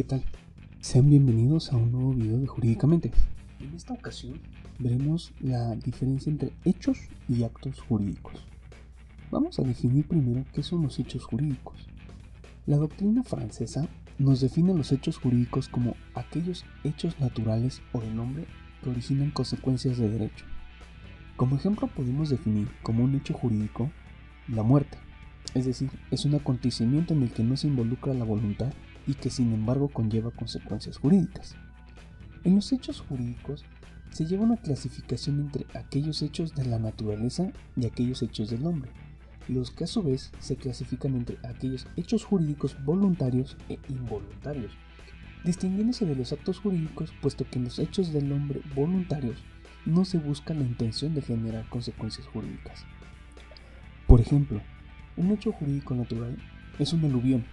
¿qué tal? Sean bienvenidos a un nuevo video de Jurídicamente. En esta ocasión veremos la diferencia entre hechos y actos jurídicos. Vamos a definir primero qué son los hechos jurídicos. La doctrina francesa nos define los hechos jurídicos como aquellos hechos naturales o de nombre que originan consecuencias de derecho. Como ejemplo podemos definir como un hecho jurídico la muerte, es decir, es un acontecimiento en el que no se involucra la voluntad y que sin embargo conlleva consecuencias jurídicas. En los hechos jurídicos se lleva una clasificación entre aquellos hechos de la naturaleza y aquellos hechos del hombre, los que a su vez se clasifican entre aquellos hechos jurídicos voluntarios e involuntarios, distinguiéndose de los actos jurídicos puesto que en los hechos del hombre voluntarios no se busca la intención de generar consecuencias jurídicas. Por ejemplo, un hecho jurídico natural es un aluvión,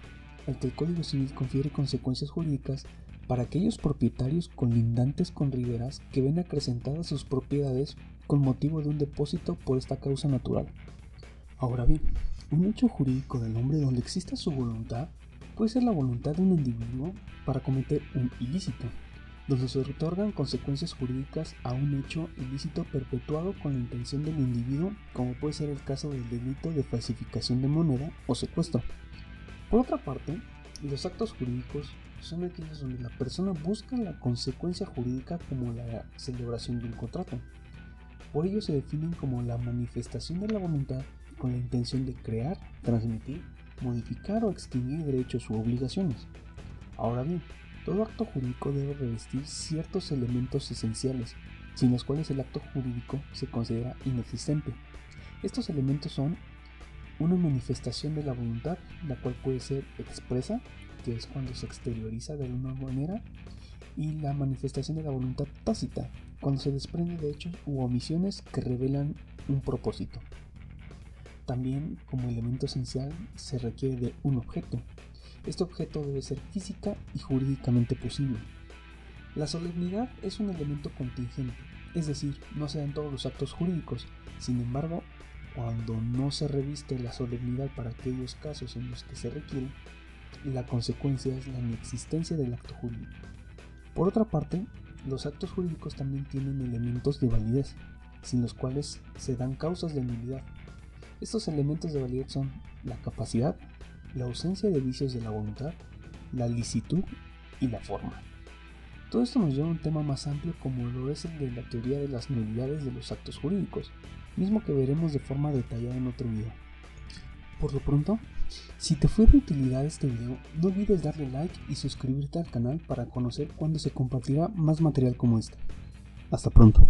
al que el Código Civil confiere consecuencias jurídicas para aquellos propietarios colindantes con riberas que ven acrecentadas sus propiedades con motivo de un depósito por esta causa natural. Ahora bien, un hecho jurídico del hombre donde exista su voluntad puede ser la voluntad de un individuo para cometer un ilícito, donde se otorgan consecuencias jurídicas a un hecho ilícito perpetuado con la intención del individuo, como puede ser el caso del delito de falsificación de moneda o secuestro. Por otra parte, los actos jurídicos son aquellos donde la persona busca la consecuencia jurídica como la celebración de un contrato. Por ello se definen como la manifestación de la voluntad con la intención de crear, transmitir, modificar o extinguir derechos u obligaciones. Ahora bien, todo acto jurídico debe revestir ciertos elementos esenciales, sin los cuales el acto jurídico se considera inexistente. Estos elementos son una manifestación de la voluntad, la cual puede ser expresa, que es cuando se exterioriza de alguna manera, y la manifestación de la voluntad tácita, cuando se desprende de hechos u omisiones que revelan un propósito. También como elemento esencial se requiere de un objeto, este objeto debe ser física y jurídicamente posible. La solemnidad es un elemento contingente, es decir, no se dan todos los actos jurídicos. Sin embargo, cuando no se reviste la solemnidad para aquellos casos en los que se requiere, la consecuencia es la inexistencia del acto jurídico. Por otra parte, los actos jurídicos también tienen elementos de validez, sin los cuales se dan causas de nulidad. Estos elementos de validez son la capacidad, la ausencia de vicios de la voluntad, la licitud y la forma. Todo esto nos lleva a un tema más amplio como lo es el de la teoría de las nulidades de los actos jurídicos, mismo que veremos de forma detallada en otro video. Por lo pronto, si te fue de utilidad este video, no olvides darle like y suscribirte al canal para conocer cuándo se compartirá más material como este. Hasta pronto.